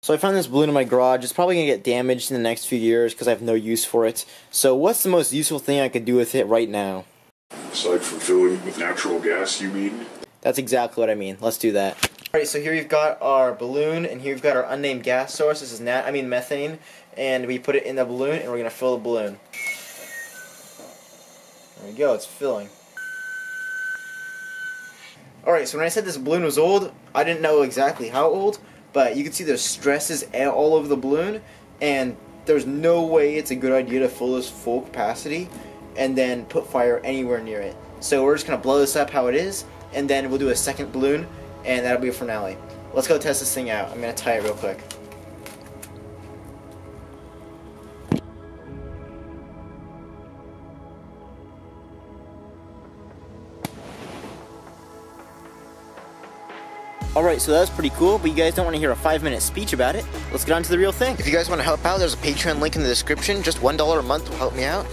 So I found this balloon in my garage. It's probably going to get damaged in the next few years because I have no use for it. So what's the most useful thing I could do with it right now? Aside from filling with natural gas, you mean? That's exactly what I mean. Let's do that. Alright, so here we've got our balloon, and here we've got our unnamed gas source. This is nat I mean methane, and we put it in the balloon, and we're going to fill the balloon. There we go, it's filling. Alright, so when I said this balloon was old, I didn't know exactly how old, but you can see there's stresses all over the balloon, and there's no way it's a good idea to fill this full capacity and then put fire anywhere near it. So we're just to blow this up how it is, and then we'll do a second balloon, and that'll be a finale. Let's go test this thing out. I'm to tie it real quick. Alright, so that was pretty cool, but you guys don't want to hear a five minute speech about it. Let's get on to the real thing. If you guys want to help out, there's a Patreon link in the description. Just $1 a month will help me out.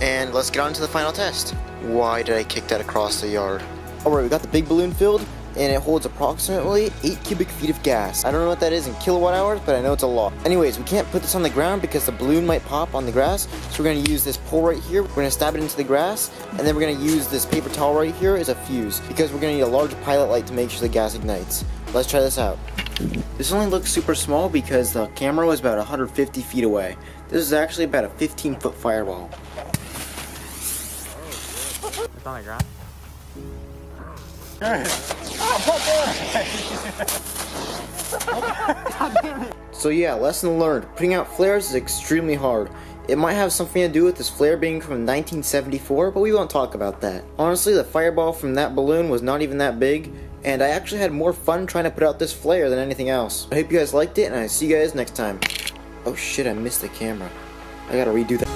And let's get on to the final test. Why did I kick that across the yard? Alright, we got the big balloon filled, and it holds approximately 8 cubic feet of gas. I don't know what that is in kilowatt hours, but I know it's a lot. Anyways, we can't put this on the ground because the balloon might pop on the grass, so we're going to use this pole right here. We're going to stab it into the grass, and then we're going to use this paper towel right here as a fuse, because we're going to need a large pilot light to make sure the gas ignites. Let's try this out. This only looks super small because the camera was about 150 feet away. This is actually about a 15 foot fireball. It's on the ground. So yeah, lesson learned. Putting out flares is extremely hard. It might have something to do with this flare being from 1974, but we won't talk about that. Honestly, the fireball from that balloon was not even that big, and I actually had more fun trying to put out this flare than anything else. I hope you guys liked it, and I see you guys next time. Oh shit, I missed the camera. I gotta redo that.